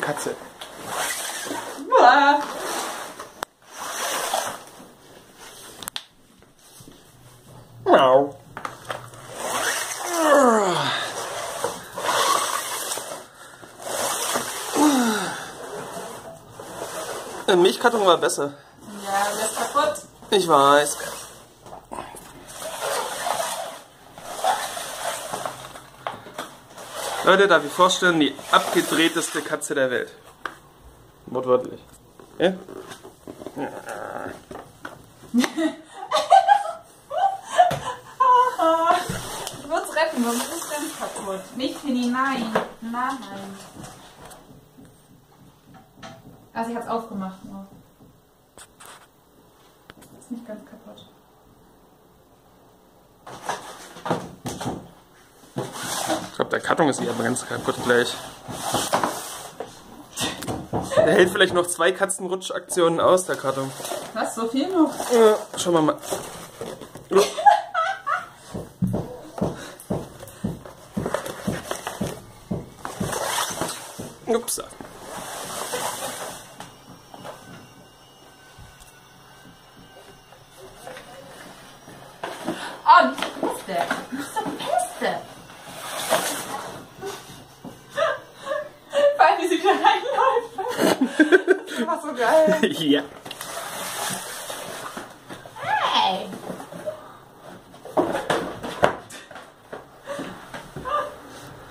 Katze. Uah. Miau. Ein Milchkarton war besser. Ja, der ist kaputt. Ich weiß. Leute, darf ich vorstellen, die abgedrehteste Katze der Welt. Wortwörtlich. Ja? Du wirst retten, sonst ist es ganz kaputt. Nicht Penny, nein. Nein. Also ich hab's aufgemacht nur. Ist nicht ganz kaputt. Glaube, der Karton ist aber ganz kaputt gleich. Der hält vielleicht noch zwei Katzenrutschaktionen aus, der Karton. Was? So viel noch? Ja, schauen wir mal. Ups. Oh, die Peste. Du bist doch Peste. Vor allem, wie sie wieder reinläuft. Das war so geil. Ja. Hey.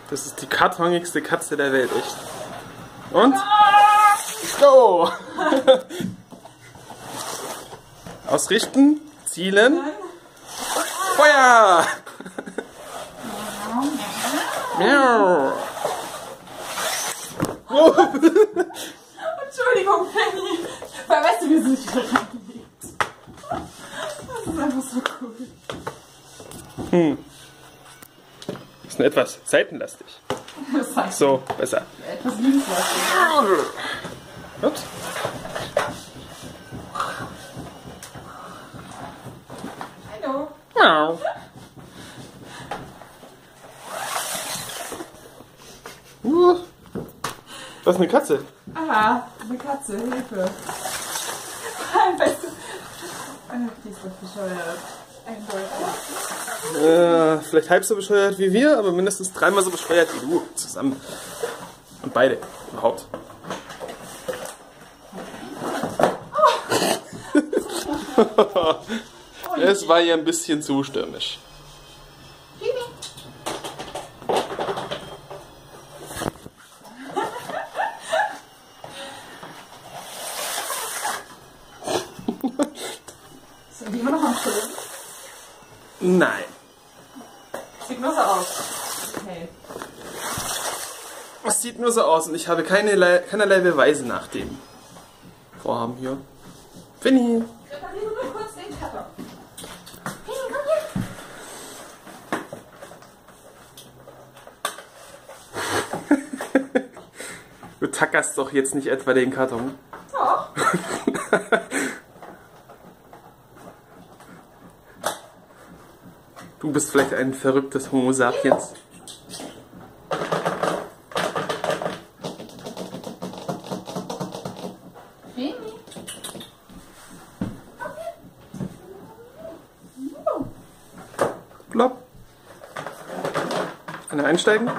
Das ist die kartonigste Katze der Welt, echt. Und? Go! Ausrichten, zielen. Feuer! Miau. Entschuldigung, Penny. Weil weißt du, wie sie sich reinlegt. Das ist einfach so cool. Ist nur etwas seitenlastig. So, besser. etwas linkslastig. Ups. Hallo. Miau. Uh. Das ist eine Katze. Aha, eine Katze, Hilfe. Weißt du, die ist bescheuert. Eindeutig. Äh, vielleicht halb so bescheuert wie wir, aber mindestens dreimal so bescheuert wie du. Zusammen. Und beide. Überhaupt. es war ja ein bisschen zu stürmisch. Sind die immer noch am Schirm? Nein. Sieht nur so aus. Okay. Es sieht nur so aus und ich habe keine, keinerlei Beweise nach dem Vorhaben hier. Finny! Repariere nur kurz den Karton. Penny, komm her. Du tackerst doch jetzt nicht etwa den Karton. Doch. Du bist vielleicht ein verrücktes Homo sapiens. Plopp. Kann er einsteigen?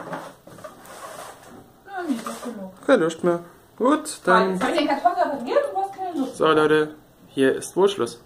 Na, nicht doch genug. Keine Lust mehr. Gut, Dann dann. habe ich den Karton repariert und du hast keine Lust. So, Leute, hier ist wohl Schluss.